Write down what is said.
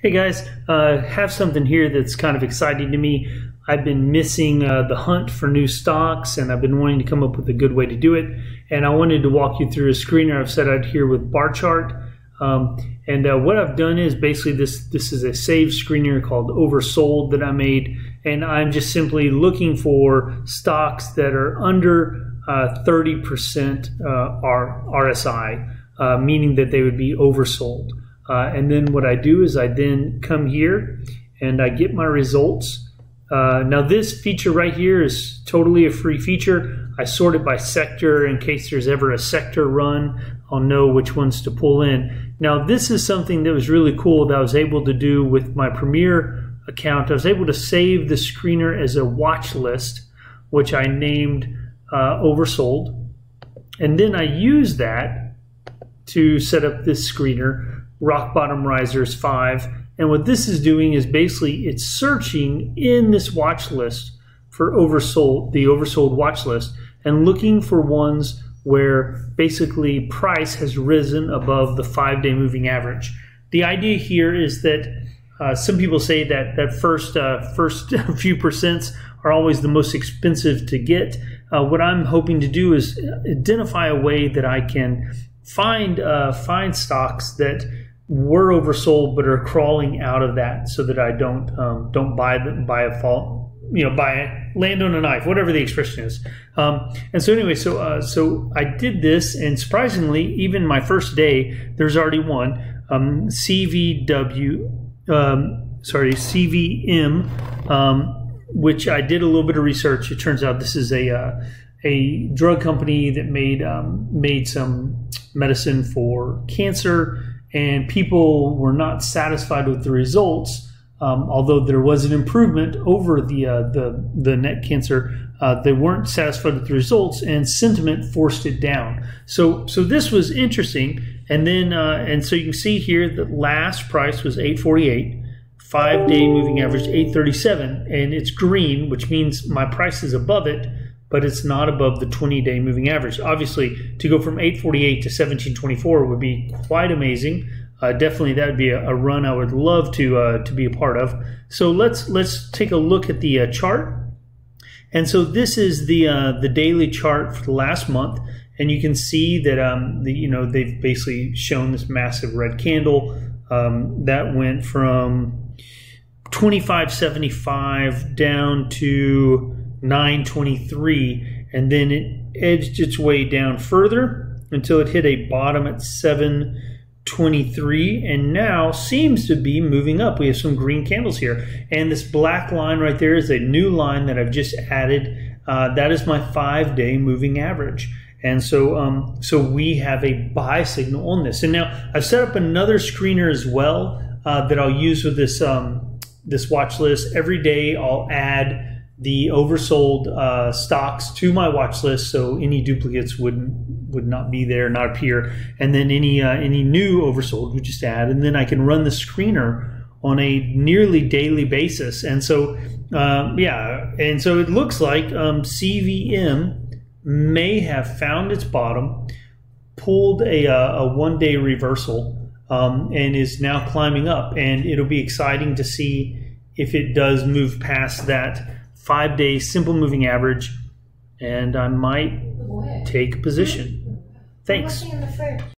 Hey guys, uh, have something here that's kind of exciting to me. I've been missing uh, the hunt for new stocks and I've been wanting to come up with a good way to do it. And I wanted to walk you through a screener I've set out here with Barchart. Um, and uh, what I've done is basically this, this is a save screener called oversold that I made. And I'm just simply looking for stocks that are under 30% uh, uh, RSI, uh, meaning that they would be oversold. Uh, and then what I do is I then come here and I get my results. Uh, now this feature right here is totally a free feature. I sort it by sector in case there's ever a sector run. I'll know which ones to pull in. Now this is something that was really cool that I was able to do with my Premier account. I was able to save the screener as a watch list, which I named uh, oversold. And then I use that to set up this screener rock bottom risers 5. And what this is doing is basically it's searching in this watch list for oversold, the oversold watch list, and looking for ones where basically price has risen above the five day moving average. The idea here is that uh, some people say that that first uh, first few percents are always the most expensive to get. Uh, what I'm hoping to do is identify a way that I can find uh, find stocks that were oversold but are crawling out of that so that I don't um, don't buy the, buy a fault you know buy land on a knife whatever the expression is. Um, and so anyway so uh, so I did this and surprisingly even my first day there's already one um, CVW um, sorry CVM um, which I did a little bit of research. It turns out this is a uh, a drug company that made um, made some medicine for cancer and people were not satisfied with the results. Um, although there was an improvement over the uh, the the net cancer, uh, they weren't satisfied with the results, and sentiment forced it down. So so this was interesting, and then uh, and so you can see here the last price was 848, five day moving average 837, and it's green, which means my price is above it but it's not above the 20 day moving average. Obviously, to go from 848 to 1724 would be quite amazing. Uh, definitely, that would be a, a, run I would love to uh, to be a part of. So let's let's take a look at the uh, chart. And so this is the uh, the daily chart for the last month, and you can see that um, the you know they've basically shown this massive red candle um, that went from 2575 down to 923 and then it edged its way down further until it hit a bottom at 723 and now seems to be moving up. We have some green candles here and this black line right there is a new line that I've just added. Uh, that is my five day moving average. And so, um, so we have a buy signal on this. And now I've set up another screener as well uh, that I'll use with this um, this watch list. Every day I'll add the oversold uh, stocks to my watch list, so any duplicates would would not be there, not appear, and then any uh, any new oversold would just add, and then I can run the screener on a nearly daily basis, and so um, yeah, and so it looks like um, CVM may have found its bottom, pulled a, uh, a one day reversal, um, and is now climbing up, and it'll be exciting to see if it does move past that five day simple moving average, and I might take a position. Thanks.